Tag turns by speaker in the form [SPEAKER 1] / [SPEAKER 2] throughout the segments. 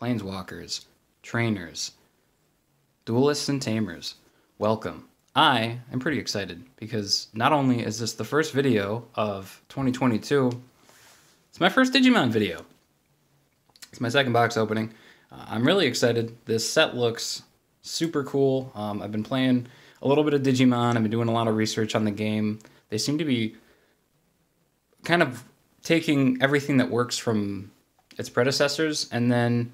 [SPEAKER 1] planeswalkers, trainers, duelists, and tamers. Welcome. I am pretty excited because not only is this the first video of 2022, it's my first Digimon video. It's my second box opening. Uh, I'm really excited. This set looks super cool. Um, I've been playing a little bit of Digimon. I've been doing a lot of research on the game. They seem to be kind of taking everything that works from its predecessors and then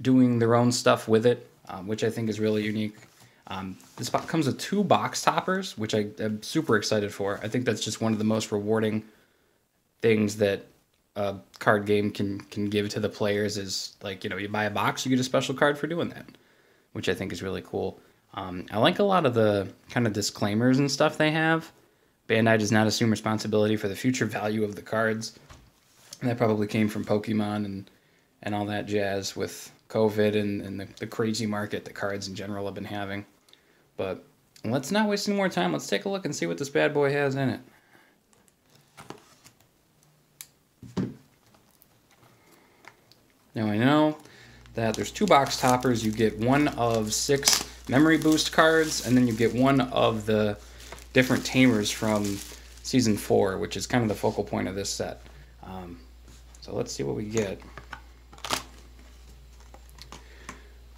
[SPEAKER 1] doing their own stuff with it, um, which I think is really unique. Um, this comes with two box toppers, which I am super excited for. I think that's just one of the most rewarding things that a card game can can give to the players. Is like you know you buy a box, you get a special card for doing that, which I think is really cool. Um, I like a lot of the kind of disclaimers and stuff they have. Bandai does not assume responsibility for the future value of the cards. And that probably came from Pokemon and and all that jazz with COVID and, and the, the crazy market that cards in general have been having. But let's not waste any more time. Let's take a look and see what this bad boy has in it. Now I know that there's two box toppers. You get one of six memory boost cards, and then you get one of the different tamers from season four, which is kind of the focal point of this set. Um, so let's see what we get.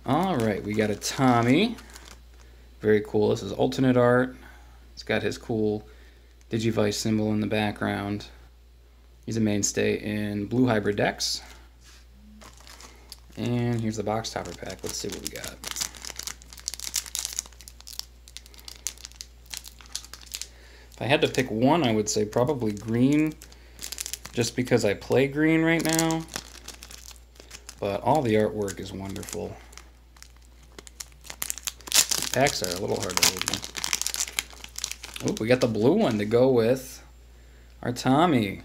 [SPEAKER 1] All right, we got a Tommy. Very cool. This is alternate art. It's got his cool Digivice symbol in the background. He's a mainstay in blue hybrid decks. And here's the box topper pack. Let's see what we got. If I had to pick one, I would say probably green, just because I play green right now. But all the artwork is wonderful. Packs are a little hard to open. Oh, we got the blue one to go with our Tommy.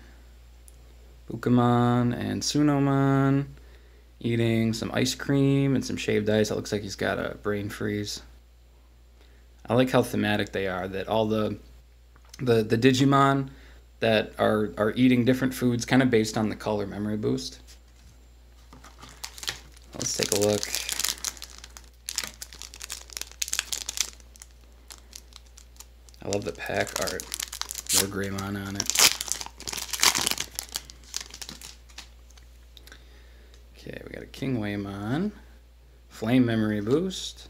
[SPEAKER 1] Bukamon and Sunomon eating some ice cream and some shaved ice. It looks like he's got a brain freeze. I like how thematic they are, that all the the, the Digimon that are, are eating different foods kind of based on the color memory boost. Let's take a look. I love the pack art. More Greymon on it. Okay, we got a King Waymon. Flame Memory Boost.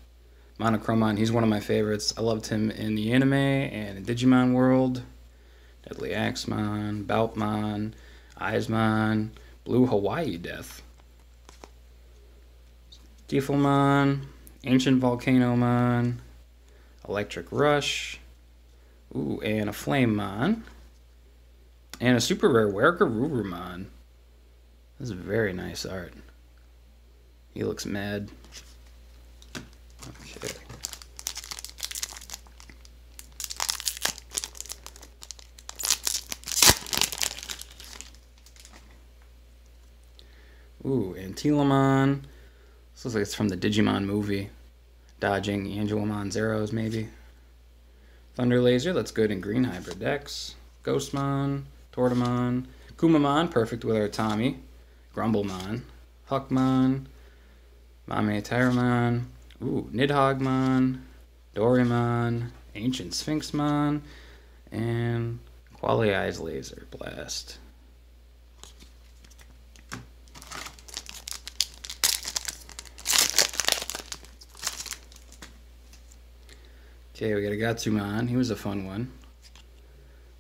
[SPEAKER 1] Monochromon, he's one of my favorites. I loved him in the anime and in Digimon World. Deadly Axemon, Boutmon, Eismon, Blue Hawaii Death. Deeflemon, Ancient Volcanomon, Electric Rush, Ooh, and a Flame Mon. And a super rare Wergarurumon. This is very nice art. He looks mad. Okay. Ooh, Antilamon. This looks like it's from the Digimon movie. Dodging Angewomon's arrows, maybe. Thunder Laser, that's good in green hybrid decks. Ghostmon, Tortamon, Kumamon, perfect with our Tommy. Grumblemon, Huckmon, Mame Tyramon, ooh, Nidhoggmon, Doraemon, Ancient Sphinxmon, and Quali Eyes Laser Blast. Okay, we got a Gatsumon. He was a fun one.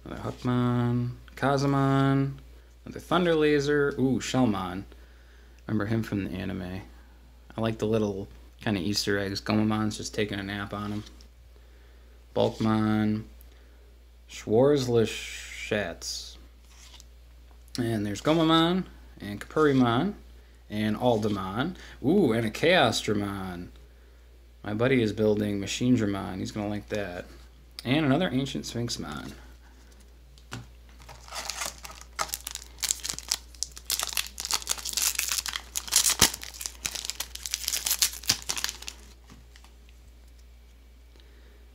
[SPEAKER 1] Another Huckmon, Kazemon, another Thunder Laser. Ooh, Shellmon. Remember him from the anime. I like the little kind of Easter eggs. Gomamon's just taking a nap on him. Bulkmon, Schwarzlishatz. And there's Gomamon, and Kapurimon, and Aldamon. Ooh, and a Chaos Dramon. My buddy is building Machine Dramon. He's going to like that. And another Ancient Sphinxmon.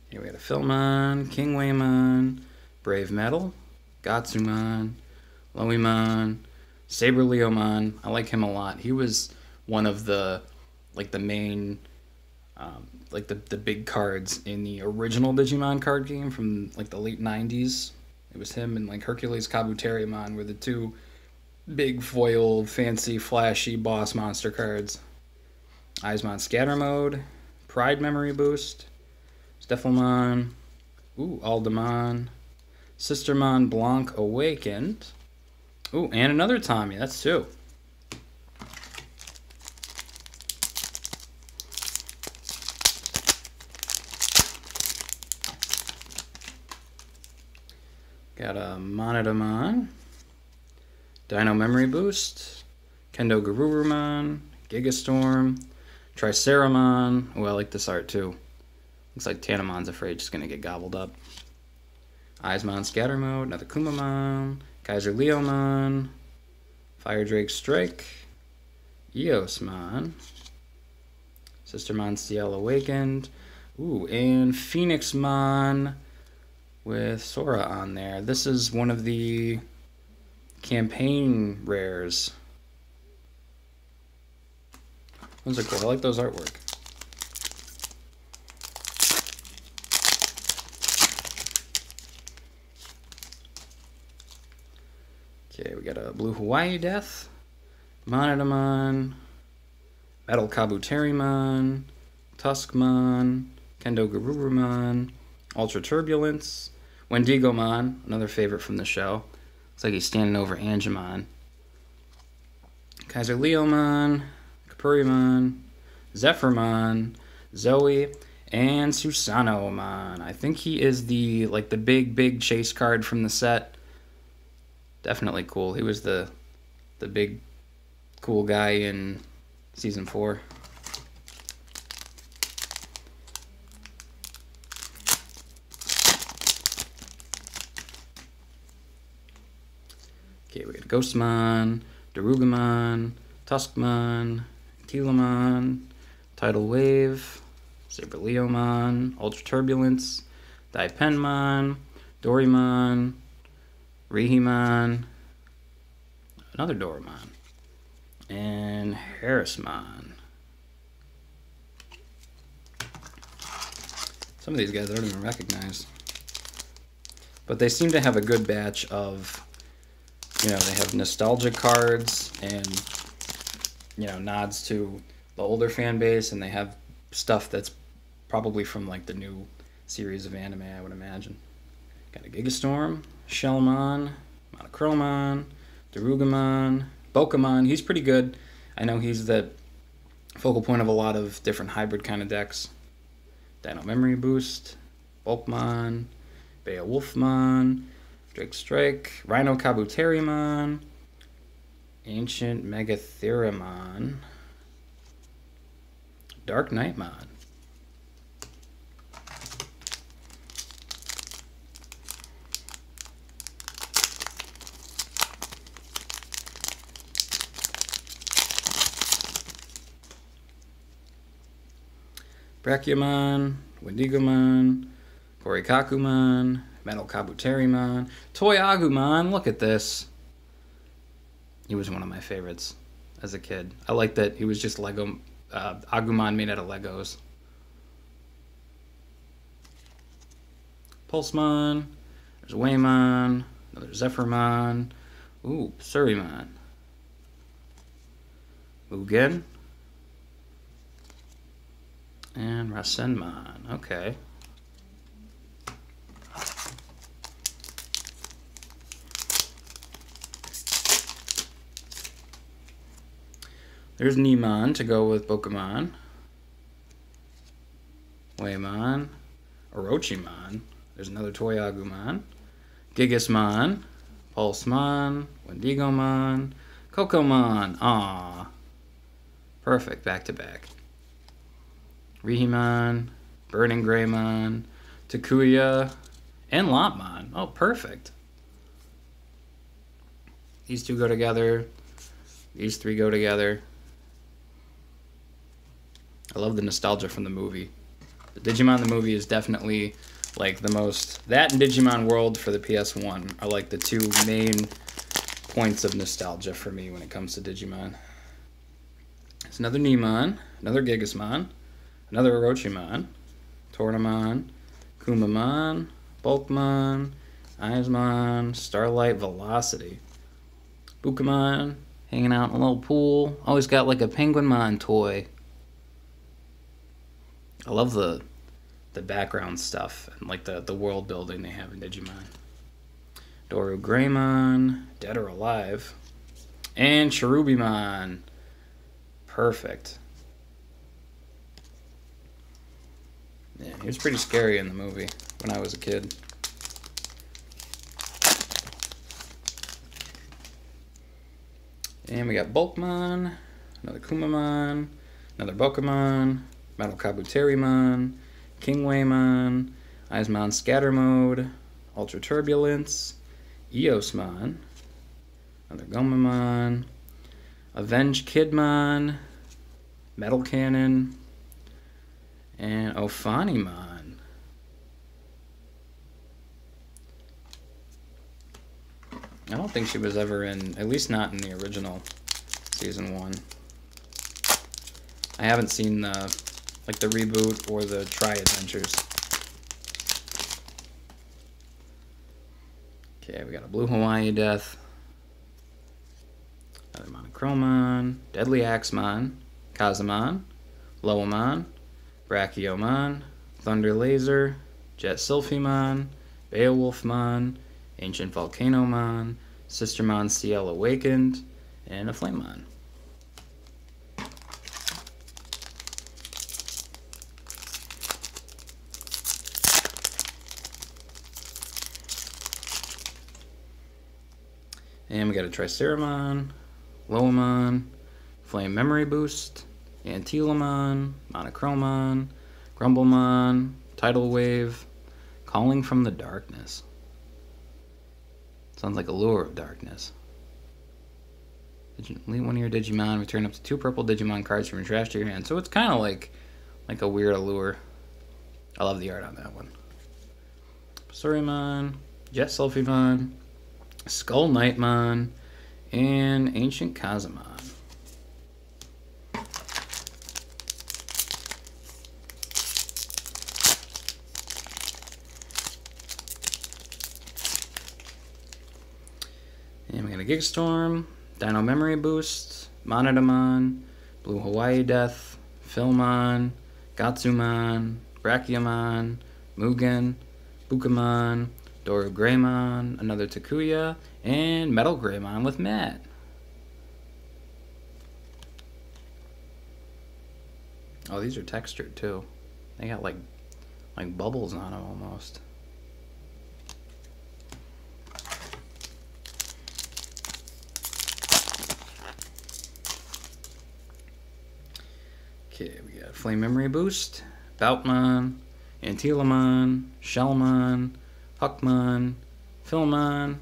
[SPEAKER 1] Here we got a Philmon, King Waymon, Brave Metal, Gatsumon, Loimon, Saber Leomon. I like him a lot. He was one of the like the main um, like the the big cards in the original Digimon card game from like the late '90s. It was him and like Hercules Kabuterimon were the two big foil, fancy, flashy boss monster cards. Eismon Scatter Mode, Pride Memory Boost, Stefflemon, ooh, Aldemon, Sistermon Blanc Awakened, ooh, and another Tommy, that's two. Got a Monodramon, Dino Memory Boost, Kendo Garurumon, Gigastorm, Triceramon. Oh, I like this art too. Looks like Tanamon's afraid she's gonna get gobbled up. Eismon Scatter Mode, another Kumamon, Kaiser Leomon, Fire Drake Strike, Eosmon, Sistermon Ciel Awakened, ooh, and Phoenixmon with Sora on there. This is one of the campaign rares. Those are cool. I like those artwork. Okay, we got a Blue Hawaii Death, Monodramon, Metal Kabuterimon, Tuskmon, Kendo Garurumon, Ultra Turbulence, Wendigomon, another favorite from the show. Looks like he's standing over Angemon. Kaiser Leomon, Kapurimon, Zephyrmon, Zoe, and Susanomon. I think he is the like the big big chase card from the set. Definitely cool. He was the the big cool guy in season 4. Ghostmon, Darugamon, Tuskmon, Telamon, Tidal Wave, Saberleomon, Ultra Turbulence, Dipenmon, Dorimon, Rihimon, another Dorimon, and Harrismon. Some of these guys I don't even recognize. But they seem to have a good batch of you know, they have nostalgia cards and, you know, nods to the older fan base, and they have stuff that's probably from like the new series of anime, I would imagine. Got a Gigastorm, Shellmon, Monochromon, Darugamon, Bokomon. He's pretty good. I know he's the focal point of a lot of different hybrid kind of decks. Dino Memory Boost, Bulkmon, Beowulfmon, Drake Strike, Rhino Kabuterimon, Ancient Megatherimon, Dark Knightmon. Brachiomon, Wendigomon, Korikakumon, Metal Kabuterimon, Toy Agumon. Look at this. He was one of my favorites as a kid. I like that he was just Lego uh, Agumon made out of Legos. Pulsemon. There's Waymon. Another Zephyrmon. Ooh, Surimon. Mugen. And Rasenmon. Okay. There's Neemon to go with Bokomon. Waymon. Orochimon. There's another Toyagumon. Gigasmon. Pulsemon. Wendigomon. Kokomon. Ah, Perfect, back to back. Rihimon. Burning Greymon. Takuya. And Lopmon. Oh, perfect. These two go together. These three go together. I love the nostalgia from the movie. Digimon the movie is definitely like the most that and Digimon World for the PS1 are like the two main points of nostalgia for me when it comes to Digimon. It's another Neemon, another Gigasmon, another Orochimon, Tornamon, Kumamon, Bulkmon, Eismon, Starlight Velocity. Bukamon, hanging out in a little pool. Always got like a Penguinmon toy. I love the the background stuff and like the, the world building they have in Digimon. Doru Greymon, Dead or Alive. And Cherubimon. Perfect. Yeah, he was pretty scary in the movie when I was a kid. And we got Bulkmon, another Kumamon, another Bokomon, Metal Kabuterimon, Kingwaymon, Eismon Scatter Mode, Ultra Turbulence, Eosmon, another Gomamon, Avenge Kidmon, Metal Cannon, and Ophanimon. I don't think she was ever in, at least not in the original season one. I haven't seen the, like the reboot or the Tri Adventures. Okay, we got a Blue Hawaii Death. Another Monochromon, Deadly Axemon, Kazemon, Loamon, Brachiomon, Thunder Laser, Jet Sylphimon, Beowulfmon, Ancient Volcanomon, Sistermon Ciel Awakened, and a Flamemon. And we got a Triceramon, Loamon, Flame Memory Boost, Antilamon, Monochromon, Grumblemon, Tidal Wave, Calling from the Darkness. Sounds like a lure of darkness. Leave one of your Digimon, return up to two purple Digimon cards from your trash to your hand. So it's kind of like like a weird allure. I love the art on that one. Psaurymon, Jet Sylphimon, Skull Knightmon, and Ancient Kazamon. And we got a Gigastorm, Dino Memory Boost, Monodramon, Blue Hawaii Death, Philmon, Gatsumon, Brachiomon, Mugen, Bukamon, Doru Greymon, another Takuya, and Metal Greymon with Matt. Oh, these are textured too. They got like like bubbles on them almost. Okay, we got Flame Memory Boost, Boutmon, Antilamon, Shellmon, Huckmon, Philmon,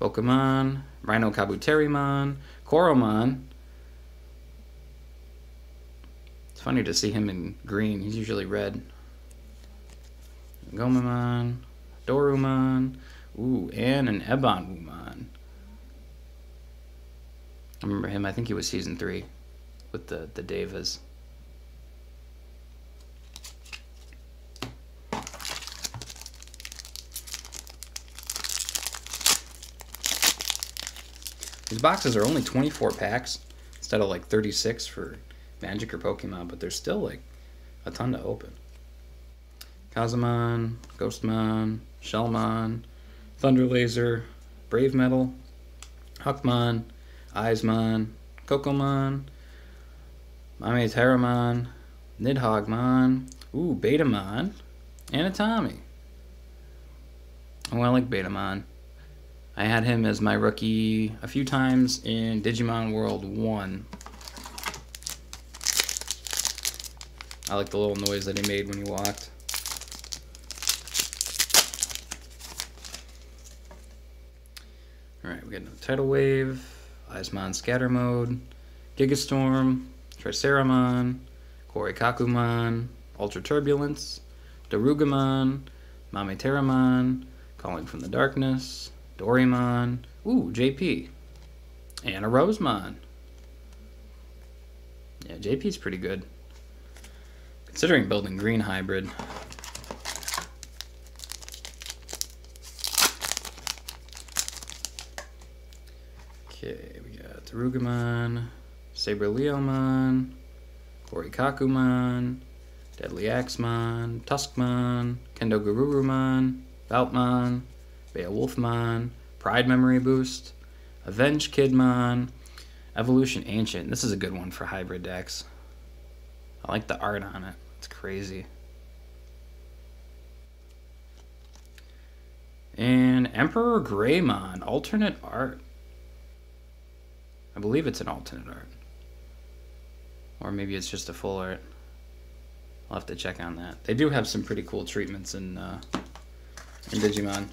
[SPEAKER 1] Bokomon, Rhino Kabuterimon, Koromon. It's funny to see him in green. He's usually red. Gomamon, Dorumon, ooh, and an Ebonwumon. I remember him. I think he was season three with the the Devas. These boxes are only 24 packs instead of like 36 for Magic or Pokemon, but there's still like a ton to open. Kazemon, Ghostmon, Shellmon, Thunder Laser, Brave Metal, Huckmon, Eismon, Kokomon, MameTyramon, Nidhoggmon, ooh, Betamon, and a Tommy. Oh, I like Betamon. I had him as my rookie a few times in Digimon World 1. I like the little noise that he made when he walked. Alright, we got no Tidal Wave, Eismon Scatter Mode, Gigastorm, Triceramon, Korikakumon, Ultra Turbulence, Darugamon, MameTyramon, Calling from the Darkness, Dorimon, ooh, JP, and a Rosemon. Yeah, JP's pretty good. Considering building green hybrid. Okay, we got Tarugamon, Sabreleomon, Korikakumon, Deadly Axemon, Tuskmon, Kendo Garurumon, Boutmon, Beowulfmon, Pride Memory Boost, Avenge Kidmon, Evolution Ancient. This is a good one for hybrid decks. I like the art on it. It's crazy. And Emperor Greymon, alternate art. I believe it's an alternate art. Or maybe it's just a full art. I'll have to check on that. They do have some pretty cool treatments in, uh, in Digimon.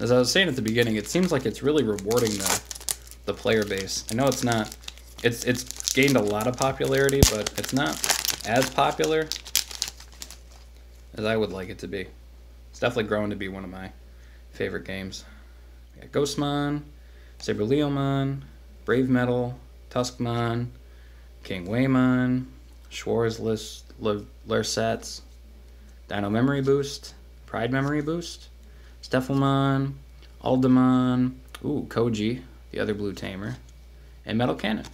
[SPEAKER 1] As I was saying at the beginning, it seems like it's really rewarding the, the player base. I know it's not... It's, it's gained a lot of popularity, but it's not as popular as I would like it to be. It's definitely grown to be one of my favorite games. We got Ghostmon, Sabreleomon, Brave Metal, Tuskmon, King Waymon, Schwarz Lursetz, Dino Memory Boost, Pride Memory Boost, Steffelmon, Aldemon, ooh, Koji, the other blue tamer, and Metal Cannon.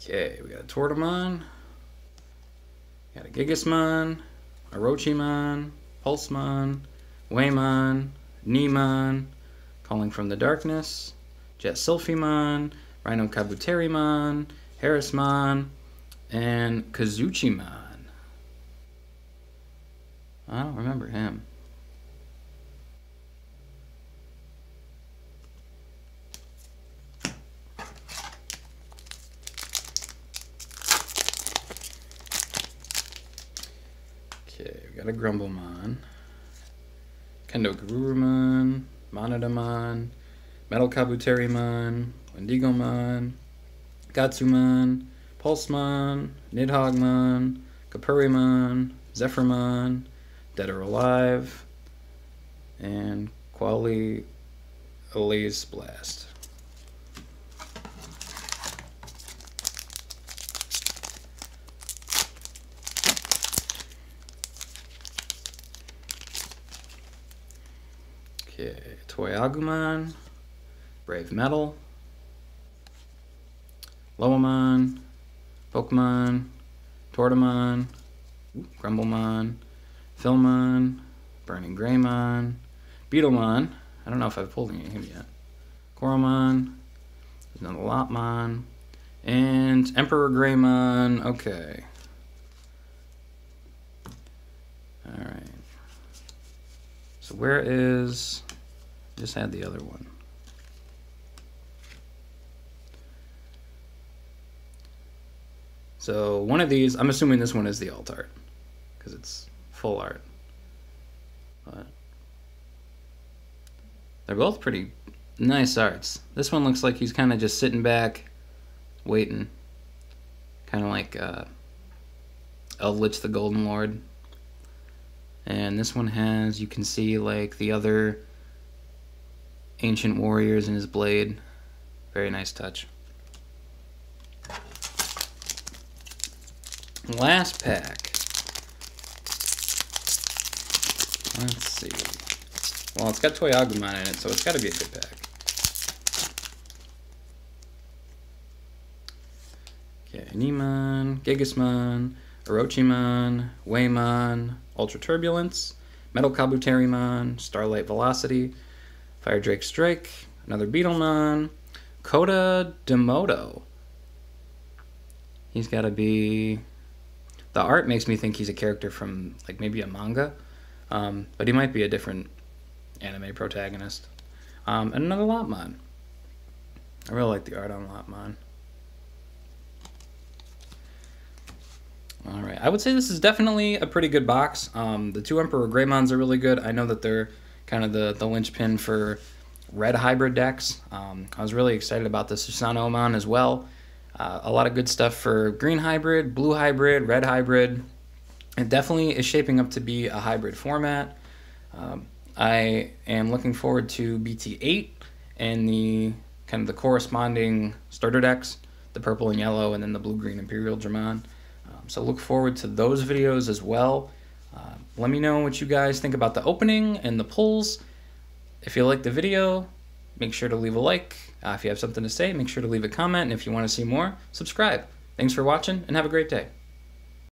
[SPEAKER 1] Okay, we got a Tortamon, got a Gigasmon, Orochimon, Pulsemon, Waymon, Neemon, Calling from the Darkness, Jet Sylphimon, Rhino Kabuterimon, Harrismon, and Kazuchimon. I don't remember him. Okay, we got a Grumblemon, Kendo Garurumon, Monodramon, Metal Kabuterimon, Wendigomon, Gatsumon, Pulsemon, Nidhoggmon, Kapurimon, Zephyrmon, Dead or Alive, and Quali Elise Blast. Okay, Toy Agumon, Brave Metal, Loamon, Bokomon, Tortamon, Grumblemon, Philmon, Burning Greymon, Beetlemon. I don't know if I've pulled any of him yet. There's another Lopmon, and Emperor Greymon. Okay. Alright. So where is... Just had the other one. So one of these, I'm assuming this one is the alt art because it's full art. But they're both pretty nice arts. This one looks like he's kind of just sitting back, waiting, kind of like uh, Eldritch the Golden Lord. And this one has, you can see like the other ancient warriors in his blade. Very nice touch. Last pack. Let's see. Well, it's got Toy Agumon in it, so it's got to be a good pack. Okay, Neemon, Gigasmon, Orochimon, Waymon, Ultra Turbulence, Metal Kabuterimon, Starlight Velocity, Fire Drake Strike, another Beetlemon, Koda Demoto. He's got to be the art makes me think he's a character from like maybe a manga, um, but he might be a different anime protagonist. Um, and another Lopmon. I really like the art on Lopmon. All right, I would say this is definitely a pretty good box. Um, the two Emperor Greymons are really good. I know that they're kind of the, the linchpin for red hybrid decks. Um, I was really excited about the Susanomon as well. Uh, a lot of good stuff for green hybrid, blue hybrid, red hybrid. it definitely is shaping up to be a hybrid format. Um, I am looking forward to BT8 and the kind of the corresponding starter decks, the purple and yellow, and then the blue green Imperialdramon. Um, so look forward to those videos as well. Uh, let me know what you guys think about the opening and the pulls. If you like the video, make sure to leave a like. Uh, if you have something to say, make sure to leave a comment. And if you want to see more, subscribe. Thanks for watching and have a great day.